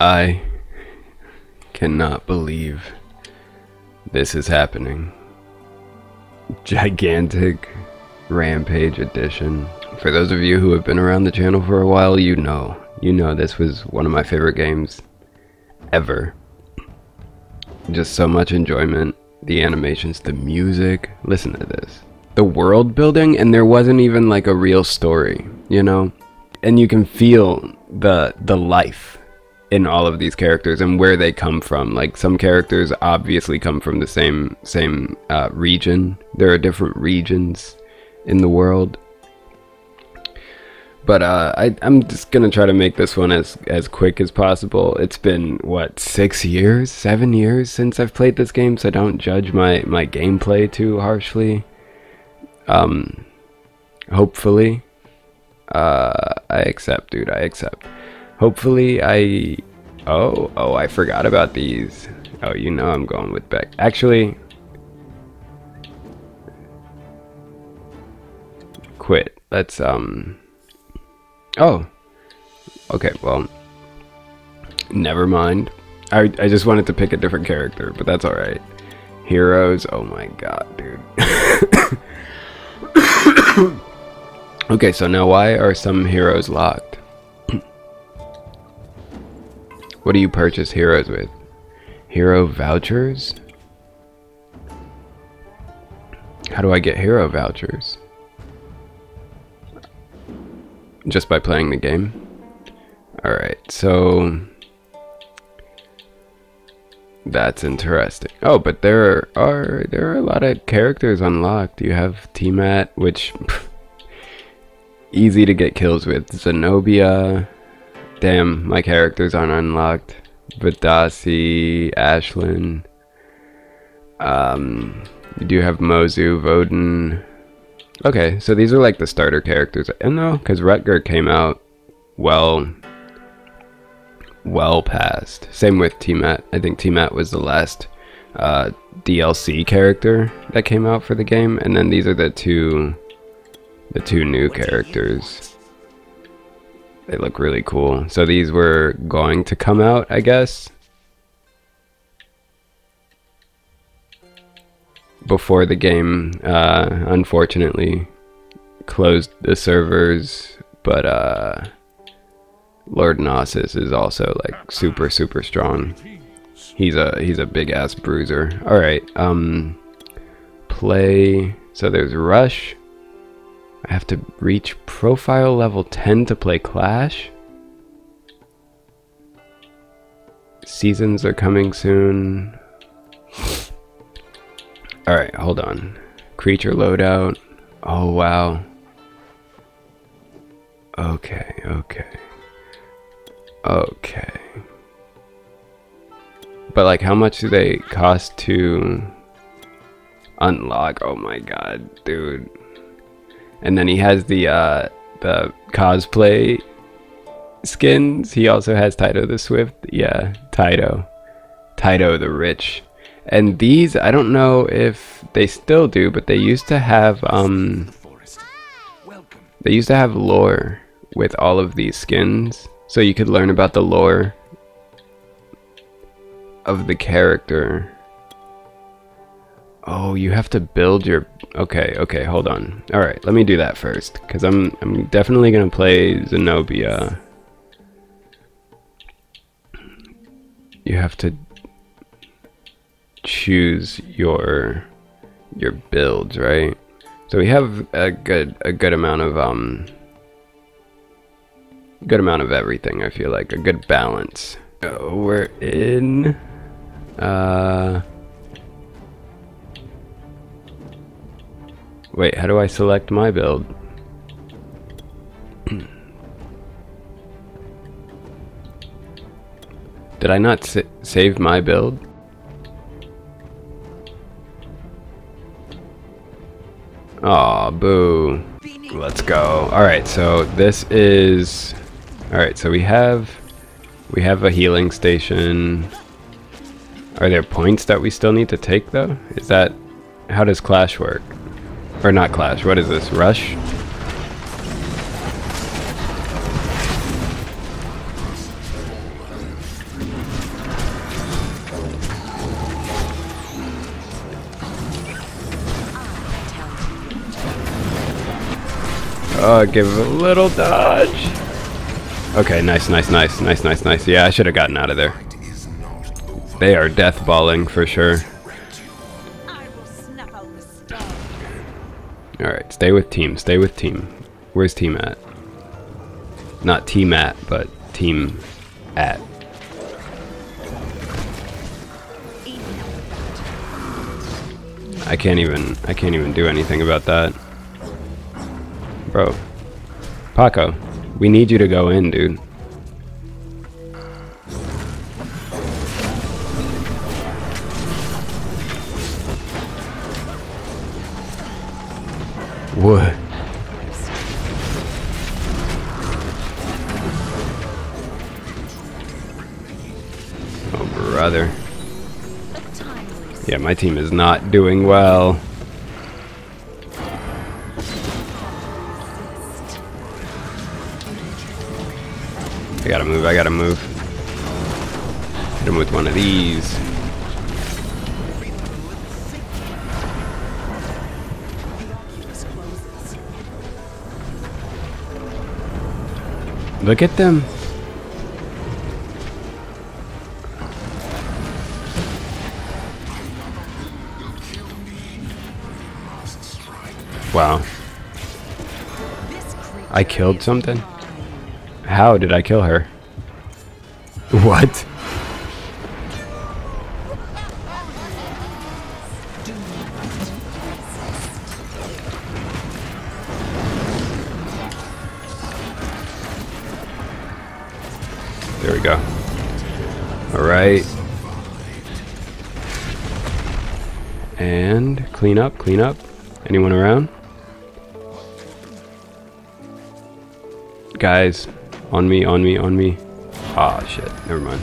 I cannot believe this is happening. Gigantic Rampage Edition. For those of you who have been around the channel for a while, you know. You know this was one of my favorite games ever. Just so much enjoyment. The animations, the music. Listen to this. The world building, and there wasn't even like a real story, you know? And you can feel the the life in all of these characters and where they come from. Like some characters obviously come from the same same uh, region. There are different regions in the world. But uh, I, I'm just gonna try to make this one as as quick as possible. It's been what six years, seven years since I've played this game, so don't judge my my gameplay too harshly. Um, hopefully, uh, I accept, dude. I accept. Hopefully, I. Oh, oh, I forgot about these. Oh, you know I'm going with Beck. Actually, quit. Let's um. Oh. Okay. Well. Never mind. I I just wanted to pick a different character, but that's all right. Heroes. Oh my god, dude. okay, so now why are some heroes locked? What do you purchase heroes with? Hero vouchers? How do I get hero vouchers? Just by playing the game? Alright, so... That's interesting. Oh, but there are there are a lot of characters unlocked. You have T-Mat, which easy to get kills with. Xenobia. Damn, my characters aren't unlocked. Vadasi, Aisling. Um, you do have Mozu, Voden. Okay, so these are like the starter characters. And no, because Rutger came out well well past. Same with T-Mat. I think T-Mat was the last uh, DLC character that came out for the game, and then these are the two, the two new characters. They look really cool. So these were going to come out, I guess, before the game, uh, unfortunately, closed the servers, but uh Lord Knossos is also like super super strong. He's a he's a big ass bruiser. All right, um, play. So there's Rush. I have to reach profile level 10 to play Clash. Seasons are coming soon. Alright, hold on. Creature loadout. Oh, wow. Okay, okay. Okay. But like how much do they cost to unlock? Oh my god, dude. And then he has the uh the cosplay skins. He also has Tyto the Swift. Yeah, Tyto. Tyto the Rich. And these I don't know if they still do, but they used to have um they used to have lore with all of these skins so you could learn about the lore of the character. Oh, you have to build your... Okay, okay, hold on. Alright, let me do that first. Because I'm, I'm definitely going to play Xenobia. You have to choose your your builds, right? So we have a good a good amount of um good amount of everything, I feel like. A good balance. Oh, we're in... Uh... Wait, how do I select my build? Did I not sa save my build? Aw, boo. Let's go. Alright, so this is Alright, so we have we have a healing station. Are there points that we still need to take though? Is that how does Clash work? Or not clash, what is this, rush? Oh, give a little dodge. Okay, nice, nice, nice, nice, nice, nice. Yeah, I should have gotten out of there. They are death balling for sure. Stay with team, stay with team. Where's team at? Not team at, but team at. I can't even I can't even do anything about that. Bro. Pakko, we need you to go in, dude. My team is not doing well. I gotta move, I gotta move. Hit him with one of these. Look at them. Wow. I killed something? How did I kill her? What? There we go. Alright. And clean up, clean up. Anyone around? Guys, on me, on me, on me. Ah, shit. Never mind.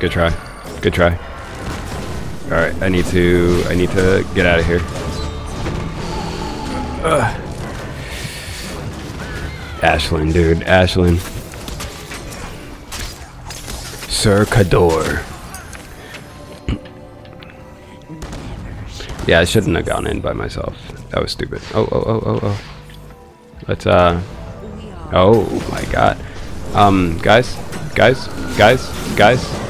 Good try. Good try. Alright, I need to I need to get out of here. Ugh. Aisling, dude. Aisling. Sir Cador. yeah, I shouldn't have gone in by myself. That was stupid. Oh, oh, oh, oh, oh. Let's, uh... Oh, my God. Um, guys? Guys? Guys? Guys?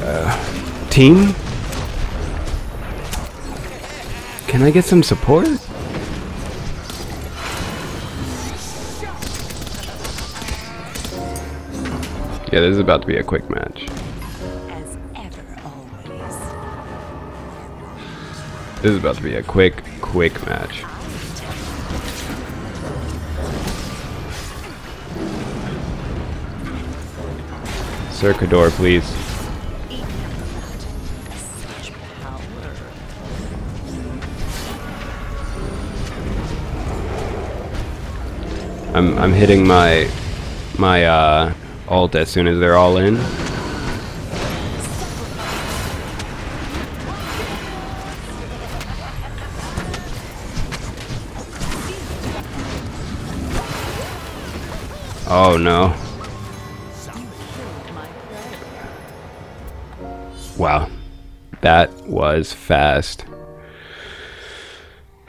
Uh, team? Can I get some support? Yeah, this is about to be a quick match. As ever, always. This is about to be a quick, quick match. Sir Cador, please. I'm I'm hitting my my uh alt as soon as they're all in. Oh no. Wow. That was fast.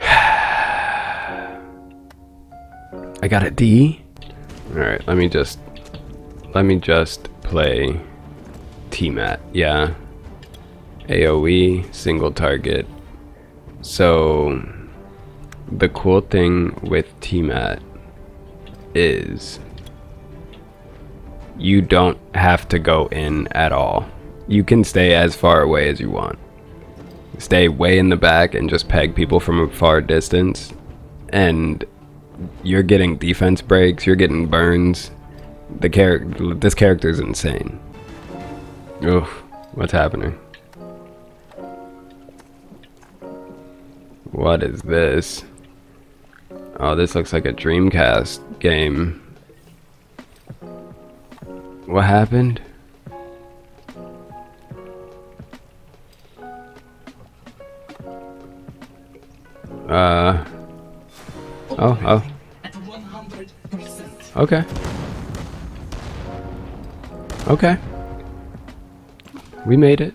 I got a D? Alright, let me just let me just play T-Mat. Yeah. AoE, single target. So the cool thing with T-Mat is you don't have to go in at all. You can stay as far away as you want. Stay way in the back and just peg people from a far distance. And you're getting defense breaks, you're getting burns. The character, this character is insane. Oof, what's happening? What is this? Oh, this looks like a Dreamcast game. What happened? Uh. Oh, oh. Okay. Okay. We made it.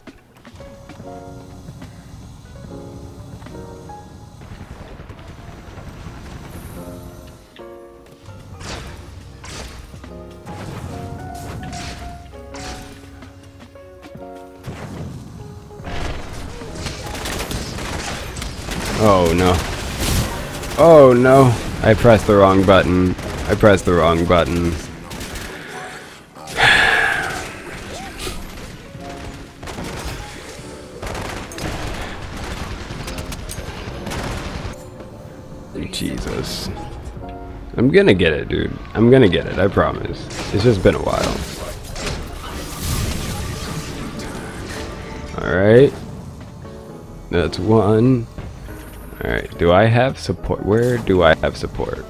Oh no. Oh no. I pressed the wrong button. I pressed the wrong button. I'm gonna get it, dude. I'm gonna get it, I promise. It's just been a while. Alright. That's one. Alright, do I have support? Where do I have support?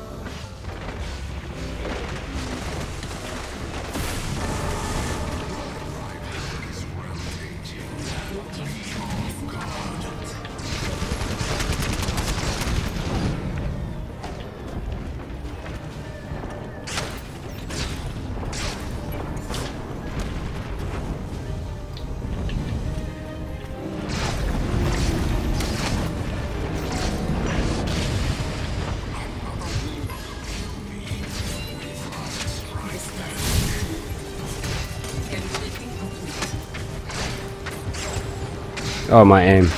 Oh, my aim.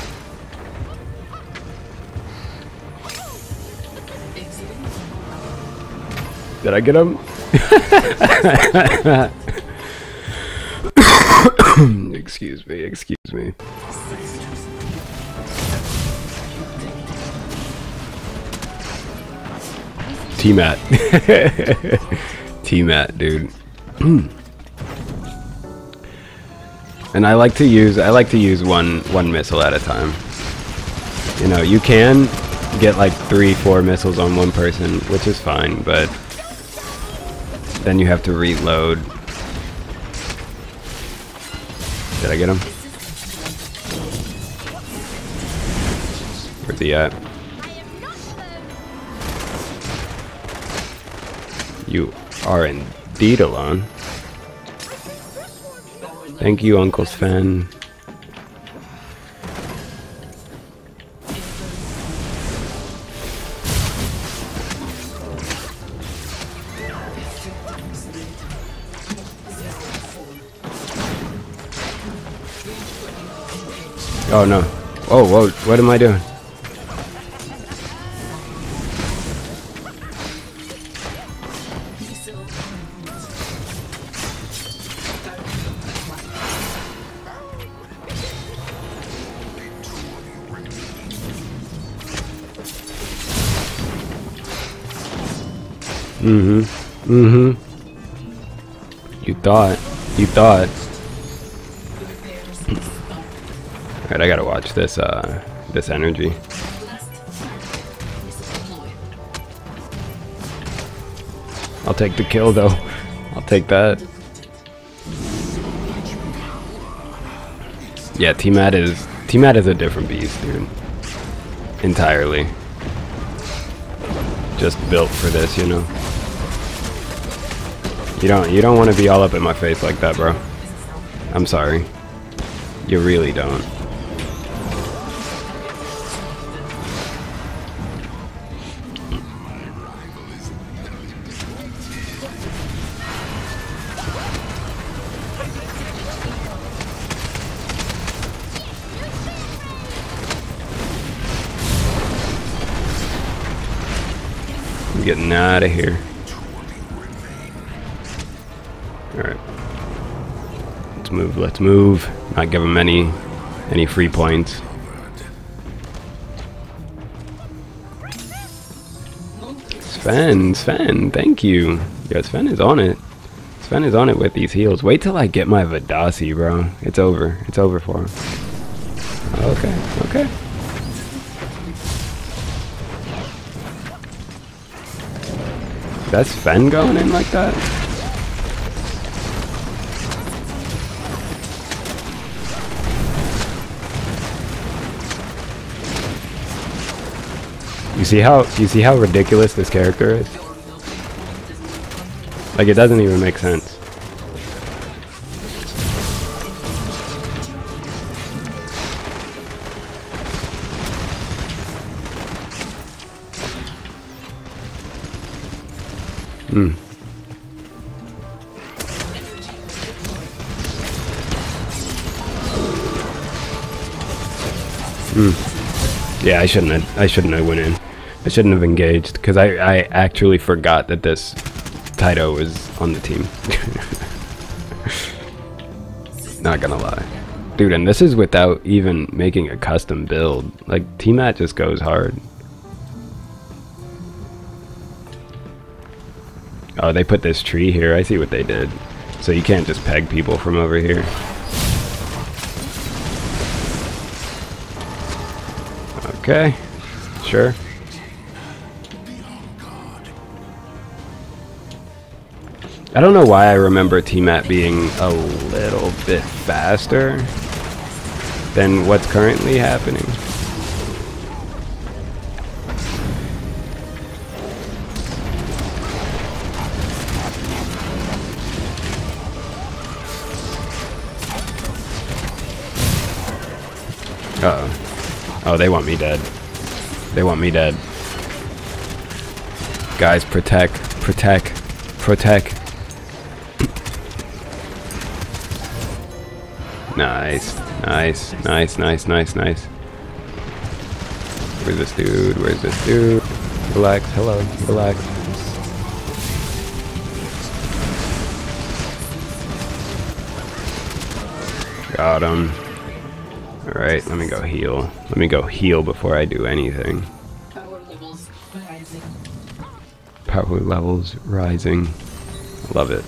Did I get him? excuse me, excuse me. T-Mat. T-Mat, dude. and I like to use I like to use one one missile at a time. You know, you can get like three, four missiles on one person, which is fine, but then you have to reload. Did I get him? Where's he at? You are indeed alone. Thank you, Uncle Sven. Oh no. Oh, whoa, what am I doing? Mm-hmm. Mm-hmm. You thought. You thought. Alright, I gotta watch this, uh, this energy. I'll take the kill, though. I'll take that. Yeah, T-Mat is... T-Mat is a different beast, dude. Entirely. Just built for this, you know? You don't, you don't want to be all up in my face like that, bro. I'm sorry. You really don't. Getting out of here. Move, let's move. Not give him any any free points. Sven, Sven, thank you. Yeah, Sven is on it. Sven is on it with these heals. Wait till I get my Vadasi, bro. It's over. It's over for him. Okay, okay. That's Sven going in like that? see how you see how ridiculous this character is? Like it doesn't even make sense. Hmm. Hmm. Yeah, I shouldn't have, I shouldn't have went in. I shouldn't have engaged because I I actually forgot that this Tyto was on the team. Not gonna lie, dude. And this is without even making a custom build. Like T-Mat just goes hard. Oh, they put this tree here. I see what they did. So you can't just peg people from over here. Okay, sure. I don't know why I remember T-Mat being a little bit faster than what's currently happening. Uh oh. Oh, they want me dead. They want me dead. Guys, protect, protect, protect. Nice, nice, nice, nice, nice, nice. Where's this dude? Where's this dude? Relax, hello, relax. Got him. Alright, let me go heal. Let me go heal before I do anything. Power levels rising. Power levels rising. Love it.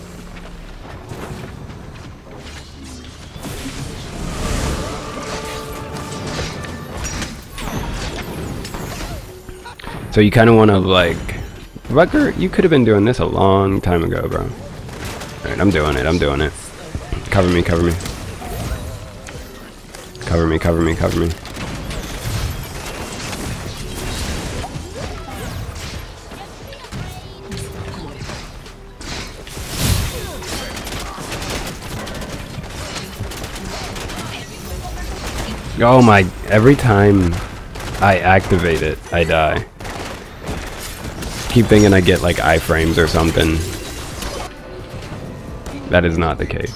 So you kind of want to like, Rucker, you could have been doing this a long time ago, bro. Alright, I'm doing it, I'm doing it. Cover me, cover me. Cover me, cover me, cover me. Oh my, every time I activate it, I die. Keep thinking I get like iframes or something. That is not the case.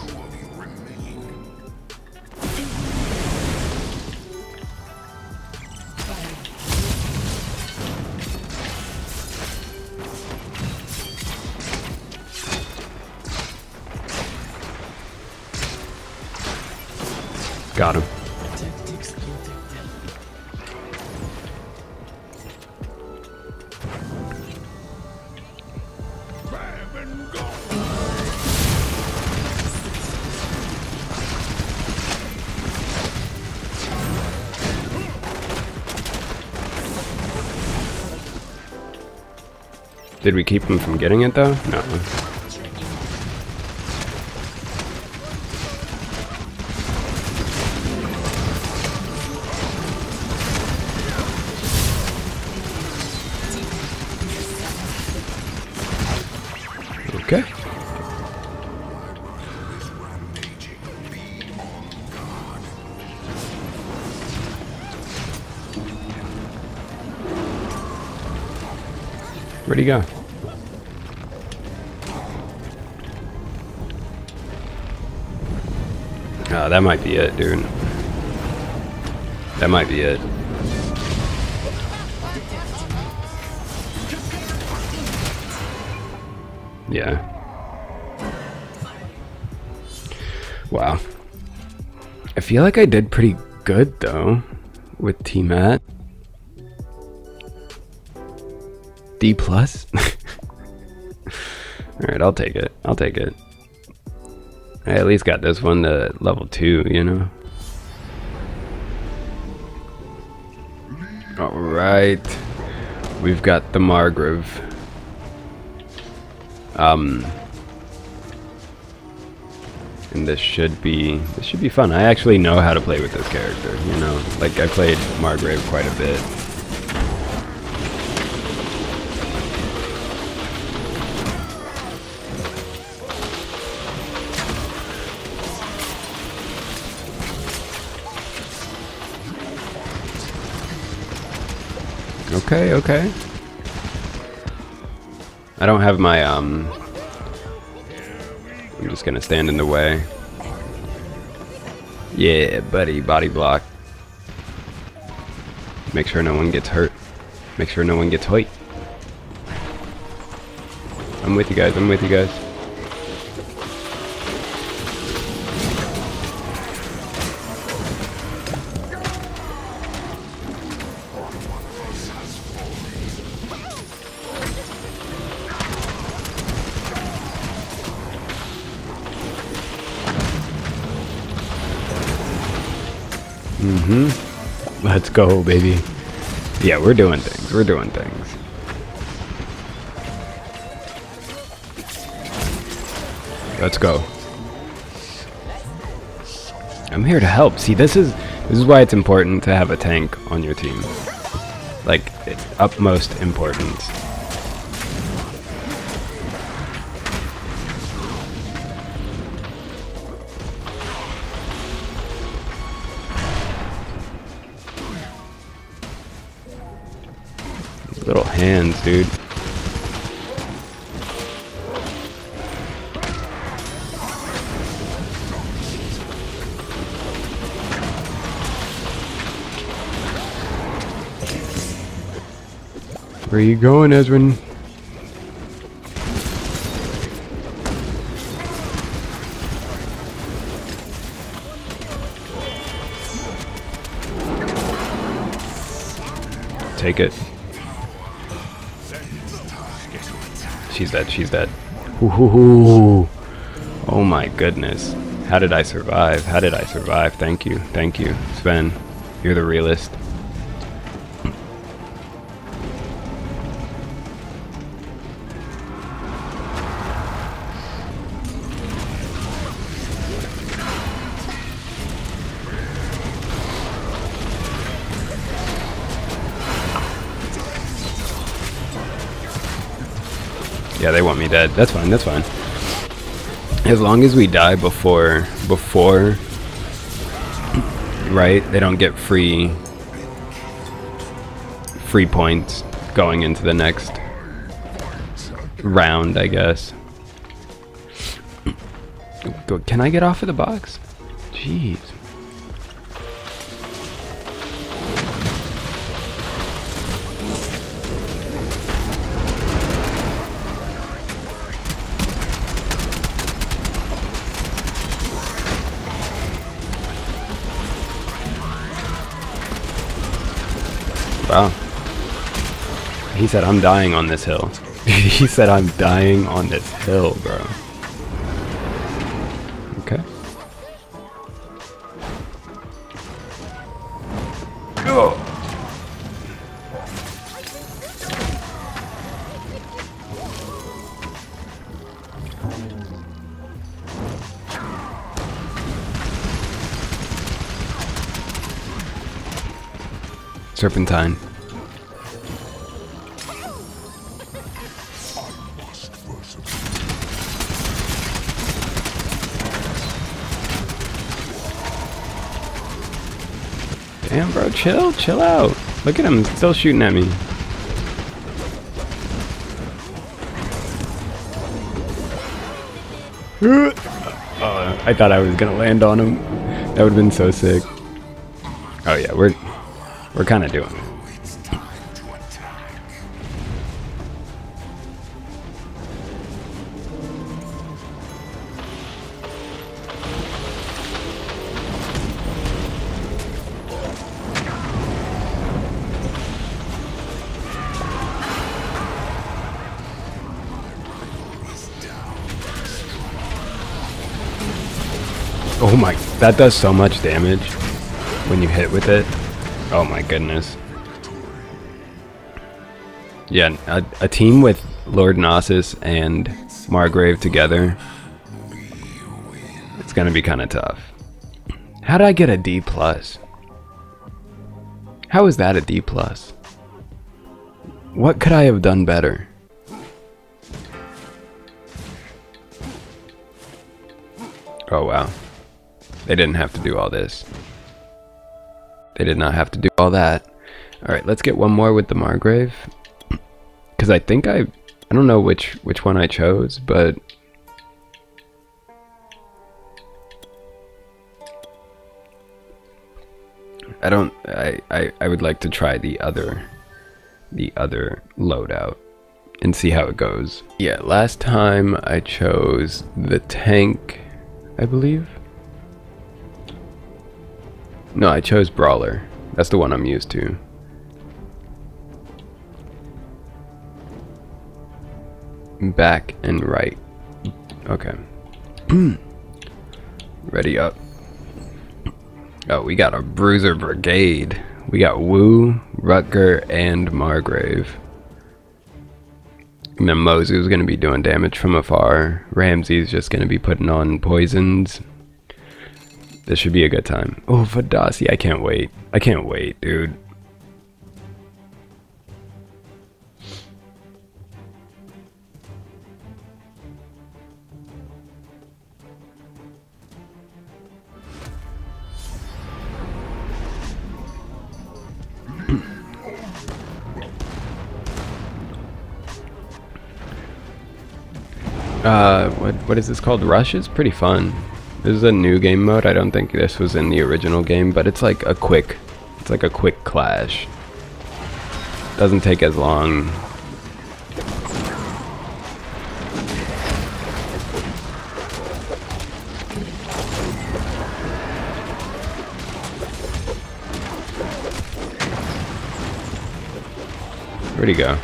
Got him. Did we keep him from getting it though? No. Where'd he go? Oh, that might be it, dude. That might be it. Yeah. Wow. I feel like I did pretty good though with T-Mat. D plus. All right, I'll take it. I'll take it. I at least got this one to level two, you know. All right, we've got the Margrave. Um, and this should be this should be fun. I actually know how to play with this character. You know, like I played Margrave quite a bit. Okay, okay. I don't have my, um... I'm just gonna stand in the way. Yeah, buddy, body block. Make sure no one gets hurt. Make sure no one gets hurt. I'm with you guys, I'm with you guys. Go, baby. Yeah, we're doing things. We're doing things. Let's go. I'm here to help. See, this is this is why it's important to have a tank on your team. Like, it's utmost importance. Hands, dude. Where are you going, Ezrin? Take it. She's dead, she's dead. Ooh, oh my goodness. How did I survive? How did I survive? Thank you, thank you. Sven, you're the realist. Yeah, they want me dead. That's fine, that's fine. As long as we die before, before, right, they don't get free, free points going into the next round, I guess. Can I get off of the box? Jeez. Said, I'm dying on this hill. he said, I'm dying on this hill, bro. Okay. Go. Serpentine. Chill, chill out. Look at him, still shooting at me. Oh, I thought I was gonna land on him. That would have been so sick. Oh yeah, we're we're kind of doing it. Oh my, that does so much damage when you hit with it. Oh my goodness. Yeah, a, a team with Lord Knossos and Margrave together, it's gonna be kind of tough. How did I get a D plus? How is that a D plus? What could I have done better? Oh wow. They didn't have to do all this. They did not have to do all that. Alright, let's get one more with the Margrave. Because I think I... I don't know which which one I chose, but I don't I, I I would like to try the other the other loadout and see how it goes. Yeah, last time I chose the tank, I believe. No, I chose Brawler. That's the one I'm used to. Back and right. Okay. Ready up. Oh, we got a Bruiser Brigade. We got Wu, Rutger, and Margrave. And then Mozu's gonna be doing damage from afar. Ramsey's just gonna be putting on poisons. This should be a good time. Oh, Vadasi, I can't wait. I can't wait, dude. Uh, what what is this called? Rush is pretty fun. This is a new game mode. I don't think this was in the original game, but it's like a quick, it's like a quick clash. Doesn't take as long. Where'd he go?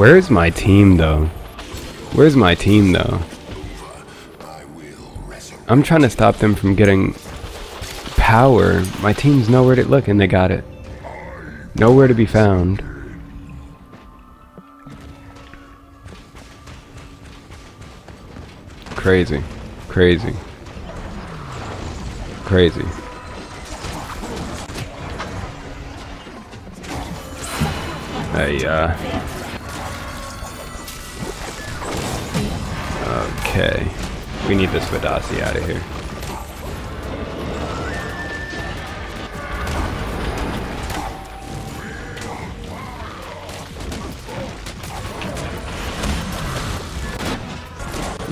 Where's my team though? Where's my team though? I'm trying to stop them from getting power. My team's nowhere to look and they got it. Nowhere to be found. Crazy. Crazy. Crazy. Hey, uh. Okay. We need this Vadasi out of here.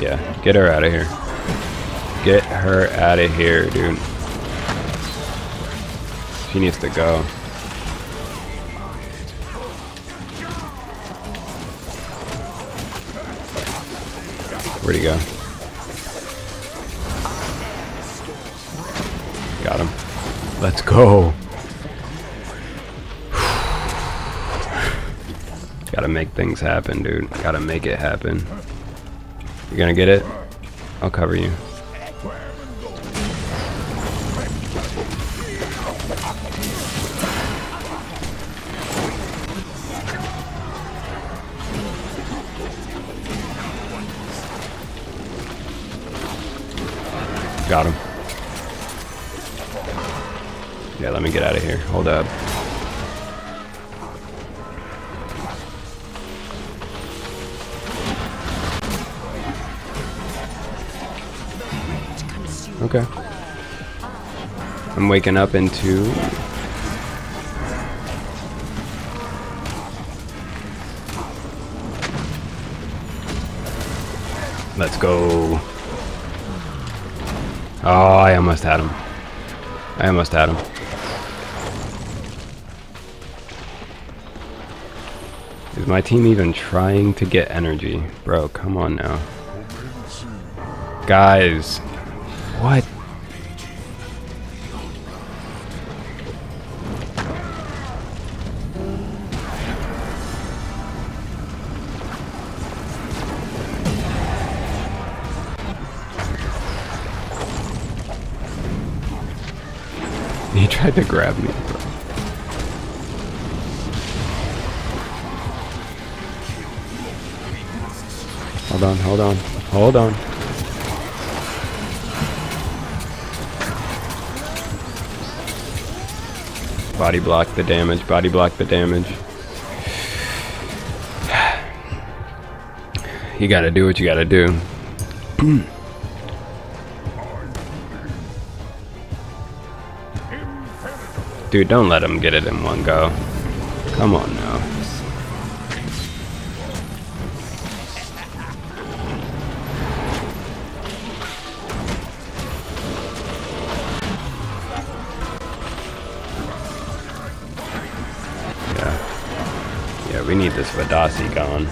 Yeah, get her out of here. Get her out of here, dude. She needs to go. Where'd he go? Got him. Let's go. Gotta make things happen, dude. Gotta make it happen. You gonna get it? I'll cover you. Got him. Yeah, let me get out of here. Hold up. Okay. I'm waking up into Let's go. Oh, I almost had him. I almost had him. Is my team even trying to get energy? Bro, come on now. Guys. tried to grab me. Hold on, hold on, hold on. Body block the damage, body block the damage. You gotta do what you gotta do. Hmm. Dude, don't let him get it in one go. Come on now. Yeah. Yeah, we need this Vadasi gone.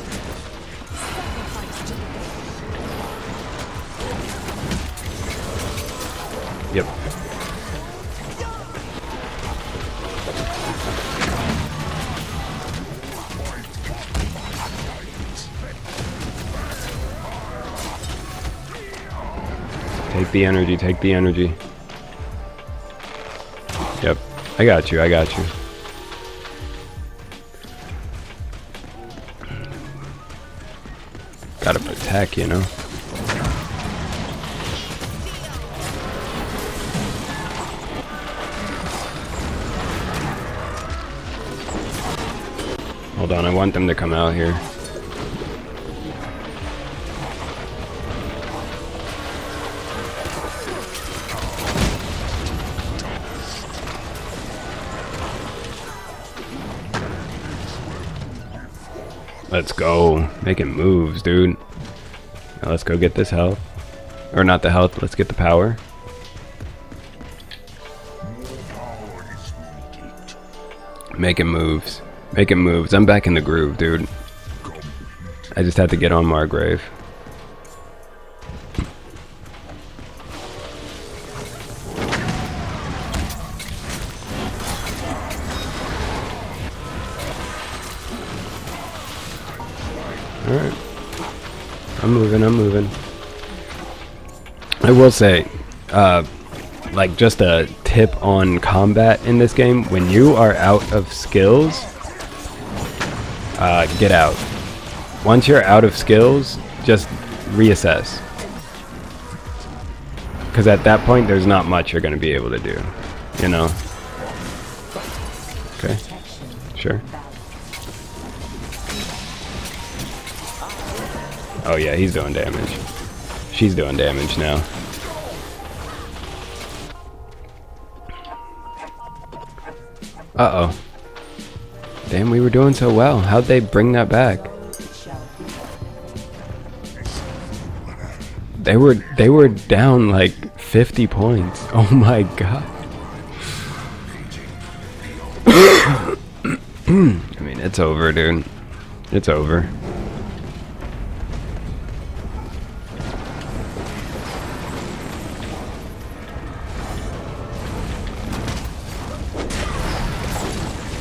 The energy, take the energy. Yep. I got you, I got you. Gotta protect, you know? Hold on, I want them to come out here. Let's go. Making moves, dude. Now let's go get this health. Or not the health, let's get the power. Making moves. Making moves. I'm back in the groove, dude. I just had to get on Margrave. I'm moving, I'm moving. I will say, uh, like just a tip on combat in this game, when you are out of skills, uh, get out. Once you're out of skills, just reassess. Because at that point, there's not much you're going to be able to do. You know? Oh yeah, he's doing damage. She's doing damage now. Uh-oh. Damn, we were doing so well. How'd they bring that back? They were they were down like 50 points. Oh my god. I mean, it's over, dude. It's over.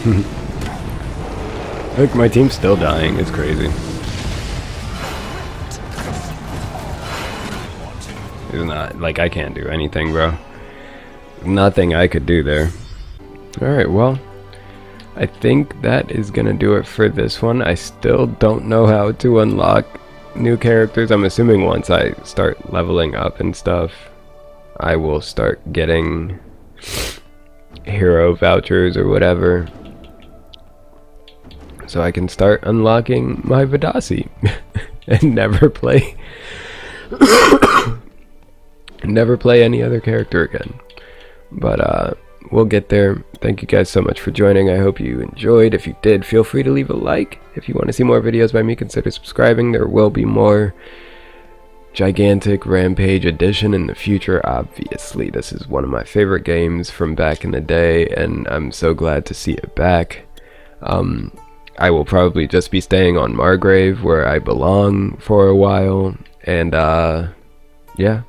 Look, my team's still dying. It's crazy. It's not like I can't do anything, bro. Nothing I could do there. Alright, well, I think that is gonna do it for this one. I still don't know how to unlock new characters. I'm assuming once I start leveling up and stuff, I will start getting hero vouchers or whatever so I can start unlocking my Vadasi and never play never play any other character again. But uh we'll get there. Thank you guys so much for joining. I hope you enjoyed. If you did, feel free to leave a like. If you want to see more videos by me, consider subscribing. There will be more gigantic rampage edition in the future obviously this is one of my favorite games from back in the day and i'm so glad to see it back um, I will probably just be staying on Margrave where I belong for a while and uh yeah.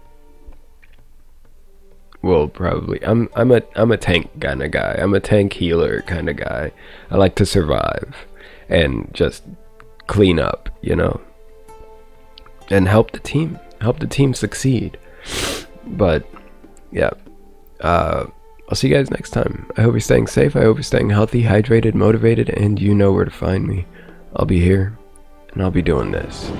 We'll probably. I'm I'm a I'm a tank kind of guy. I'm a tank healer kind of guy. I like to survive and just clean up you know and help the team help the team succeed. But yeah uh I'll see you guys next time. I hope you're staying safe. I hope you're staying healthy, hydrated, motivated, and you know where to find me. I'll be here, and I'll be doing this.